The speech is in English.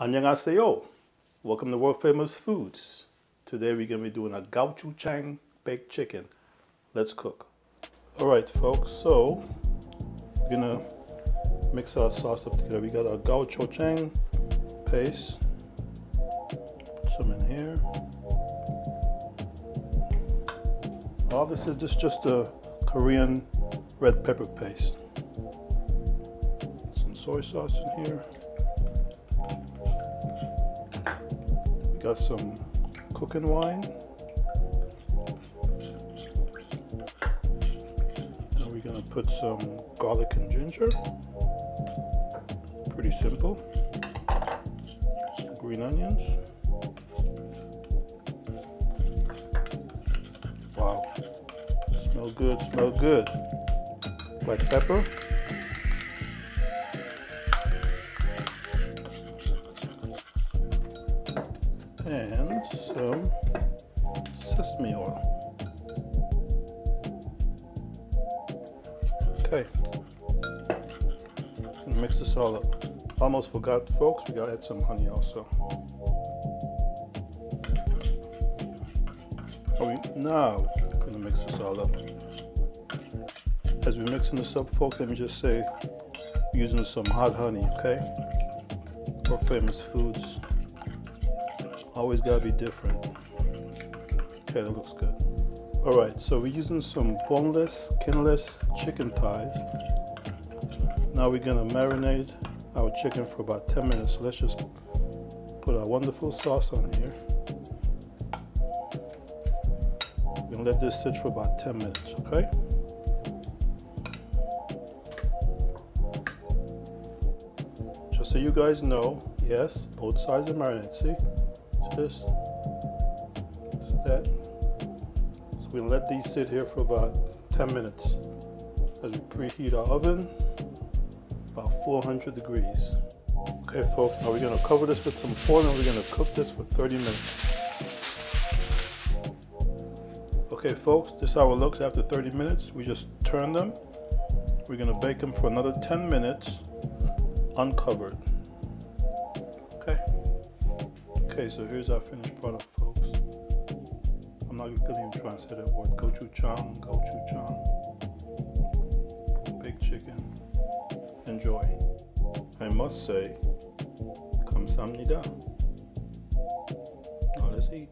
Annyeonghaseyo. Welcome to World Famous Foodz. Today we're going to be doing a gochujang baked chicken. Let's cook. All right, folks. So we're going to mix our sauce up together. We got our gochujang paste. Put some in here. All this is just just a Korean red pepper paste. Some soy sauce in here. Got some cooking wine. Now we're gonna put some garlic and ginger. Pretty simple. Some green onions. Wow. Smell good, smell good. Black pepper. And some sesame oil. Okay, and mix this all up. Almost forgot, folks, we gotta add some honey also. We, now, gonna mix this all up. As we're mixing this up, folks, let me just say, using some hot honey, okay? For famous foods. Always gotta be different. Okay, that looks good. All right, so we're using some boneless, skinless chicken thighs. Now we're gonna marinate our chicken for about 10 minutes. So let's just put our wonderful sauce on here. We're gonna let this sit for about 10 minutes, okay? Just so you guys know, yes, both sides are marinated, see? This that. So we let these sit here for about 10 minutes. As we preheat our oven about 400 degrees. Okay folks now we're going to cover this with some foil and we're going to cook this for 30 minutes. Okay folks this is how it looks after 30 minutes. We just turn them. We're going to bake them for another 10 minutes uncovered Okay, so here's our finished product, folks. I'm not gonna even try and say that word. Gochujang, gochujang, big chicken. Enjoy. I must say, kamsamnida. Now let's eat.